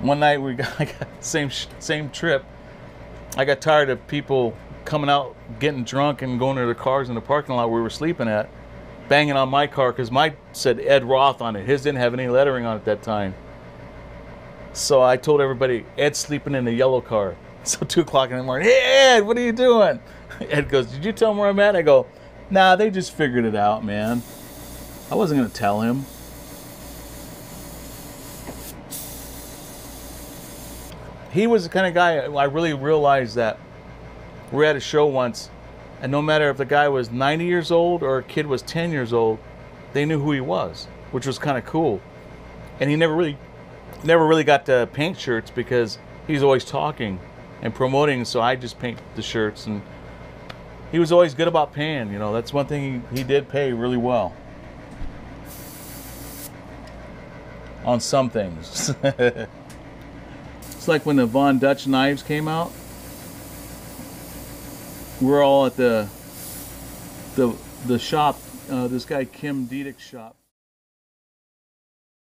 one night we got, got same same trip. I got tired of people coming out getting drunk and going to their cars in the parking lot we were sleeping at, banging on my car because mine said Ed Roth on it. His didn't have any lettering on it at that time. So I told everybody Ed's sleeping in the yellow car. So two o'clock in the morning, hey Ed, what are you doing? Ed goes, Did you tell him where I'm at? I go, Nah, they just figured it out, man. I wasn't gonna tell him. He was the kind of guy I really realized that we were at a show once, and no matter if the guy was 90 years old or a kid was 10 years old, they knew who he was, which was kind of cool. And he never really, never really got to paint shirts because he's always talking and promoting. So I just paint the shirts, and he was always good about paying. You know, that's one thing he, he did pay really well on some things. like when the Von Dutch knives came out. We're all at the the the shop. Uh, this guy Kim Diedik's shop.